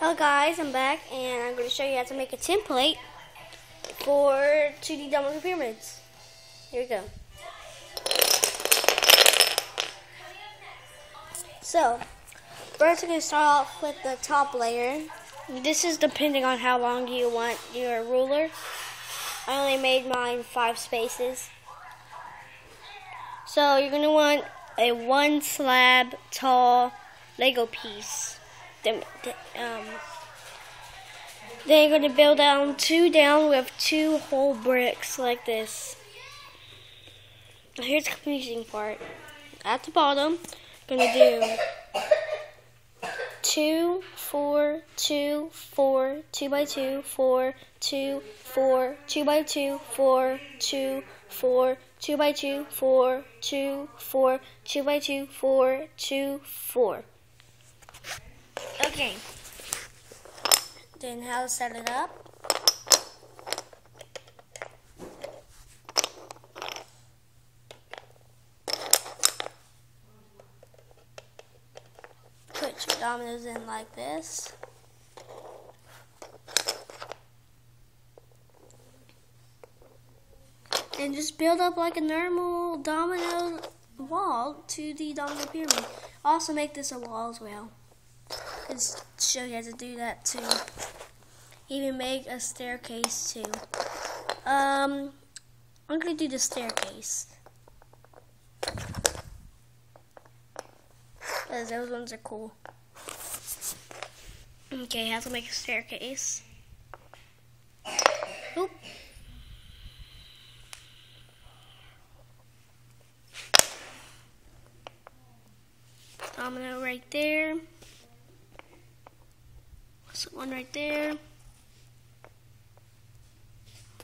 Hello guys, I'm back and I'm going to show you how to make a template for 2D domino pyramids. Here we go. So, first we're going to start off with the top layer. This is depending on how long you want your ruler. I only made mine five spaces. So you're going to want a one slab tall Lego piece them, um, they're going to build down two down with two whole bricks like this. Here's the confusing part. At the bottom, going to do two, four, two, four, two by two, four, two, four, two by two, four, two, four, two by two, four, two, four, two by two, four, two, four. Okay. Then how to set it up. Put your dominoes in like this. And just build up like a normal domino wall to the domino pyramid. Also make this a wall as well just show you how to do that too. Even make a staircase too. Um, I'm gonna do the staircase. Because those ones are cool. Okay, have to make a staircase. Oop. Domino right there. One right there.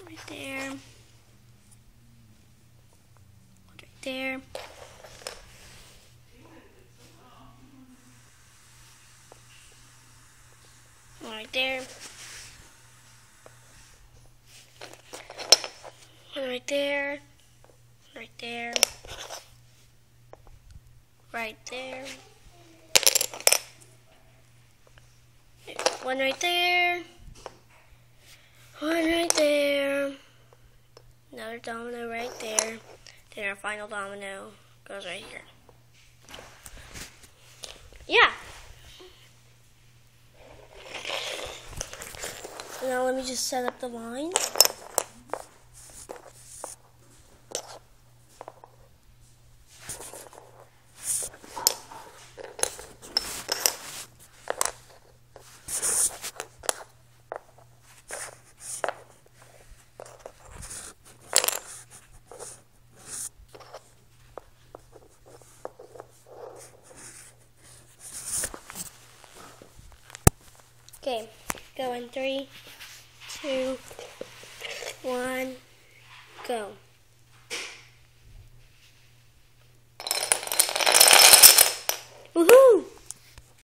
Right there. One right there. One right there. One right there. Right there. Right there. One right there. One right there. Another domino right there. Then our final domino goes right here. Yeah. Now let me just set up the lines. Okay, go in three, two, one, go. Woohoo!